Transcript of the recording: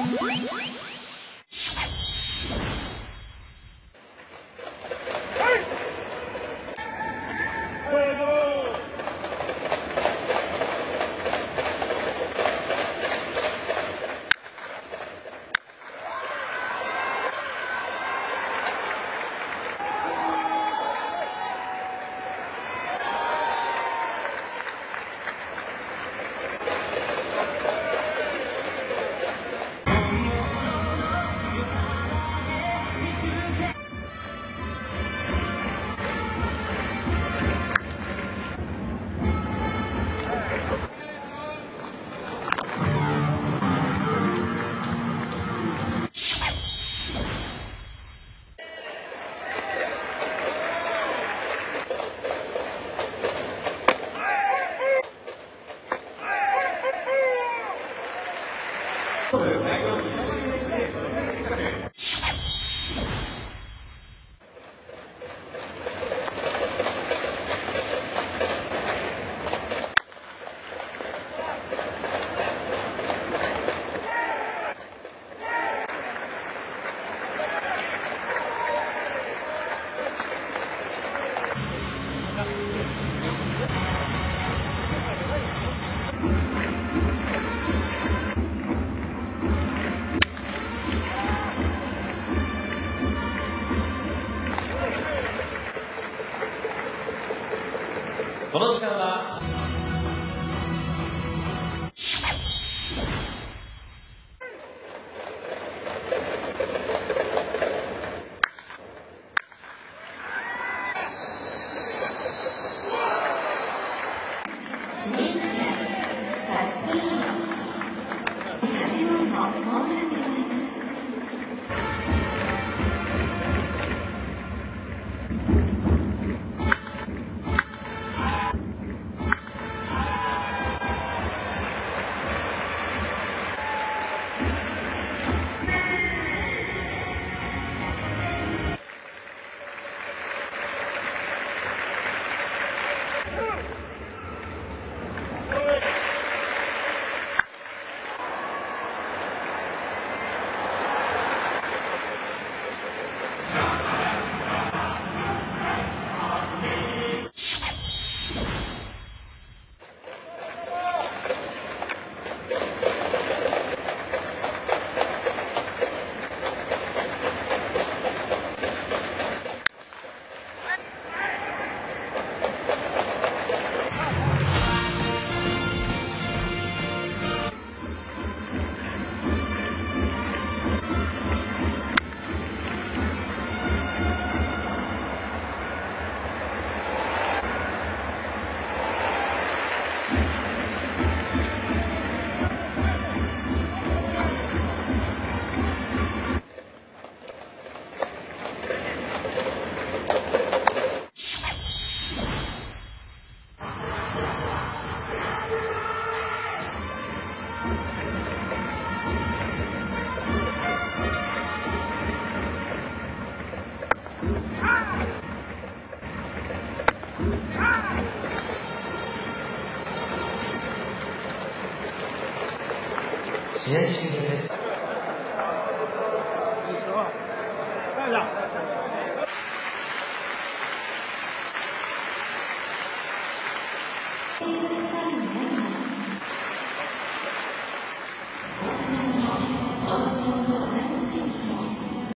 What? 何を言ってんの?この時間は。試别去别去你说站着